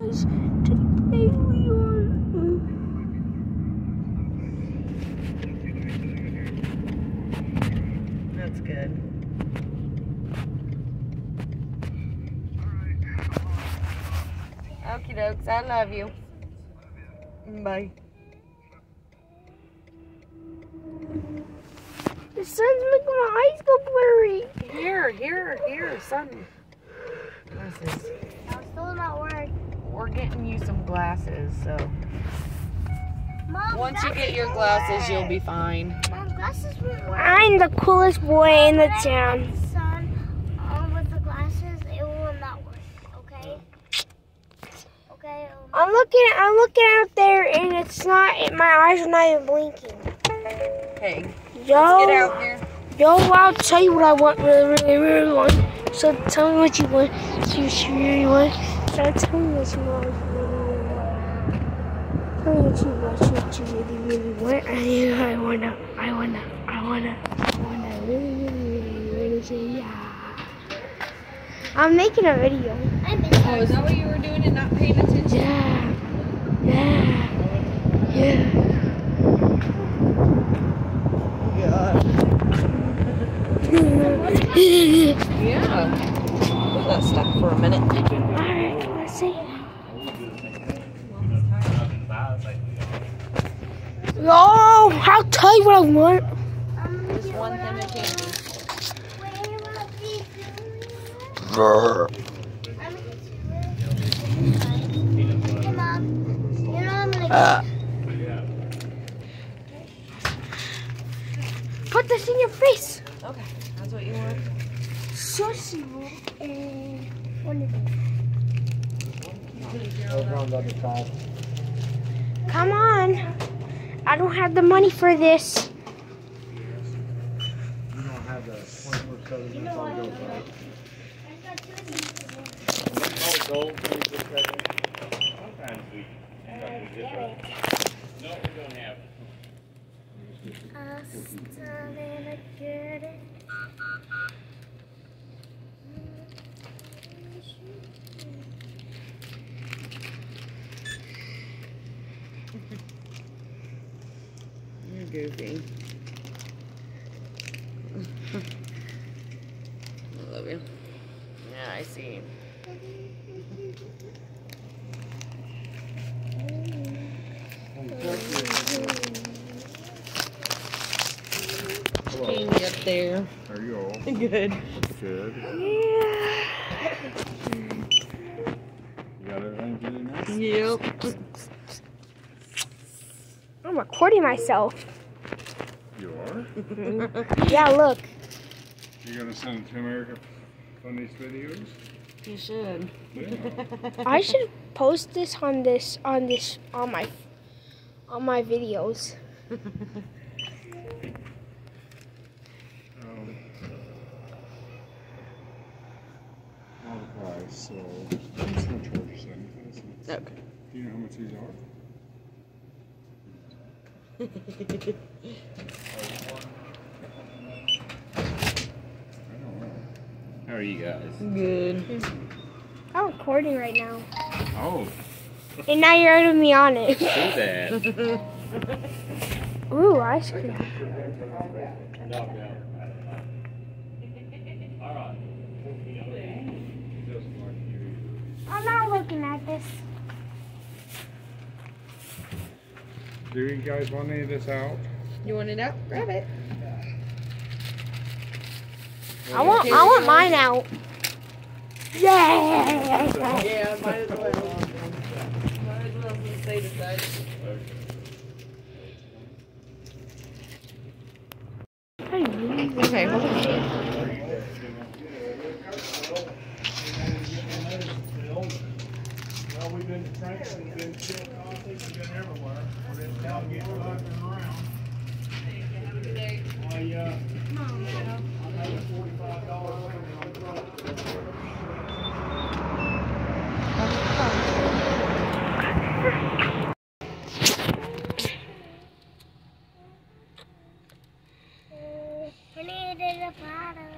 Today we are. Uh, That's good. Okie dokes, I love you. Bye. The sun's making my eyes go blurry. Here, here, here. Glasses. I'm still not working. We're getting you some glasses, so Mom, once you get your glasses, you'll be fine. Mom, glasses won't work. I'm the coolest boy in the town. Son, um, with the glasses, it will not work. Okay. Okay. um, I'm looking. I'm looking out there, and it's not. My eyes are not even blinking. Hey, Yo, get out here. yo, I'll tell you what I want. Really, really, really want. So tell me what you want. So what you really want. Me what you want. Tell me what you want. What you really, really want. I, I wanna. I wanna. I wanna. I wanna. Really, really, really, really say yeah. I'm making a video. Oh, is that what you were doing and not paying attention? Yeah. Yeah. Yeah. Oh yeah. Put that stuck for a minute. Alright, let's see. Yo, I'll tell you what I want. Just one thing of candy. Uh. Put this in your face. Okay, that's what you want. Sushi roll and what is it? Come on. I don't have the money for this. You don't have the 24/7 that's all goes, right? Oh, gold, 24/7. Sometimes we, sometimes we just, uh, no, we don't have. You're goofy. I love you. Yeah, I see. Up there. There you go. Good. Good. Yeah. You got everything good enough? Yep. I'm recording myself. You are? Yeah, look. You're gonna send it to America Funniest Videos? You should. Yeah. I should post this on this on this on my on my videos. Um, all so I'm just gonna charge you seventy-five cents. Okay. Do you know how much these are? I don't know. How are you guys? Good. I'm recording right now, Oh, and now you're adding me on it. do that. Ooh, ice cream. I'm not looking at this. Do you guys want any of this out? You want it out? Grab it. I want I want mine out. Yeah. Yeah, might as well. Might as well be safe side. Okay, hold on. Everywhere. We're. I, uh, I made a forty-five dollar payment on the truck. I needed a bottle.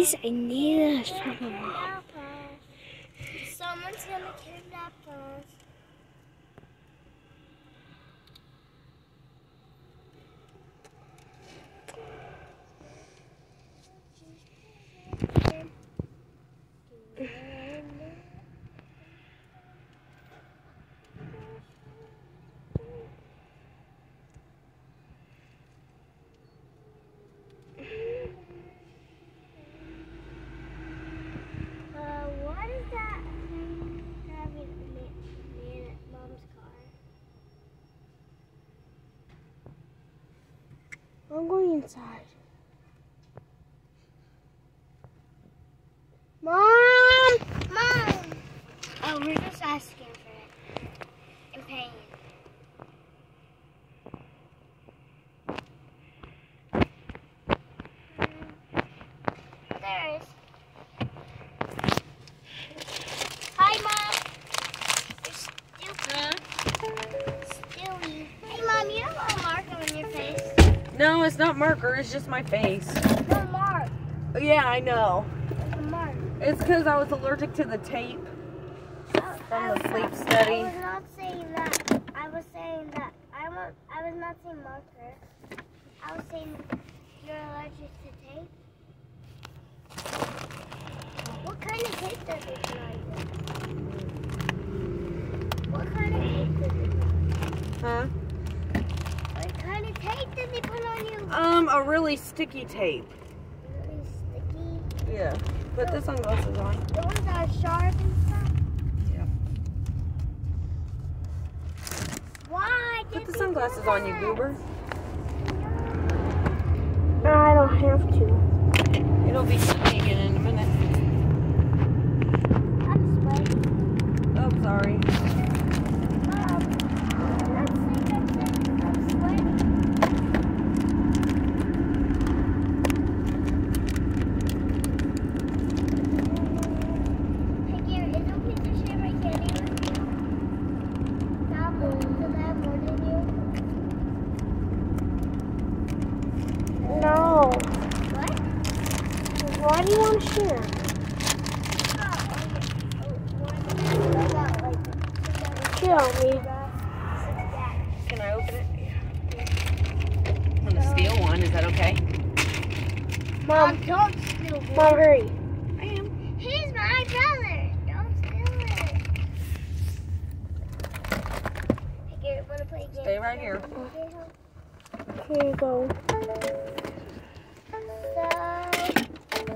I need phone. Kidnap us. Someone's gonna kidnap us. Uh, what is that thing driving me, me in mom's car? I'm going inside. Mom! Mom! Oh, we're just asking for it. And paying. There is. No, it's not marker. It's just my face. No mark. Yeah, I know. It's a mark. It's because I was allergic to the tape. From the sleep study. I was not saying that. I was saying that. I was, I was not saying marker. I was saying you're allergic to tape. What kind of tape does it on? What kind of tape does it Huh? What kind of tape does it put on you? Um, a really sticky tape. Really sticky. Yeah. Put the sunglasses on. The ones that are sharp and stuff? Yeah. Why? Put the sunglasses on, you goober. I don't have to. It'll be sticky again in a minute. I'm sweating. Oh, sorry. Mom, let's see, let's see. I'm sweating. Hey, Gary, is it okay to share my candy with you? Not more, because I have more than you. No. What? Why do you want to share? Okay. More than you. I got like six other Share on me. Can I open it? I'm gonna steal one. Is that okay? Mom, don't steal me. Mom, hurry. I am. He's my brother. Don't steal it. Hey, Garrett, wanna play a game? Stay right here. Here you go. So,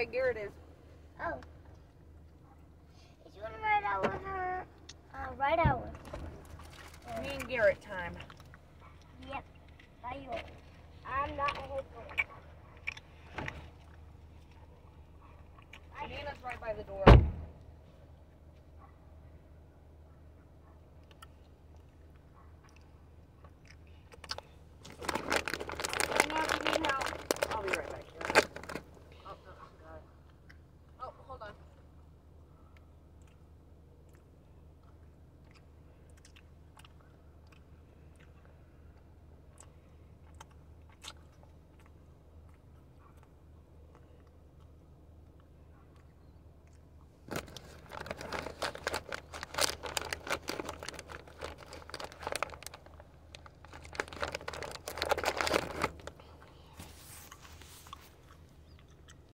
Okay, Garrett is. Oh. If you want to ride out with her, uh, ride out with her. Me and Garrett time. Yep. Are you? I'm not a hippo. Nana's right by the door.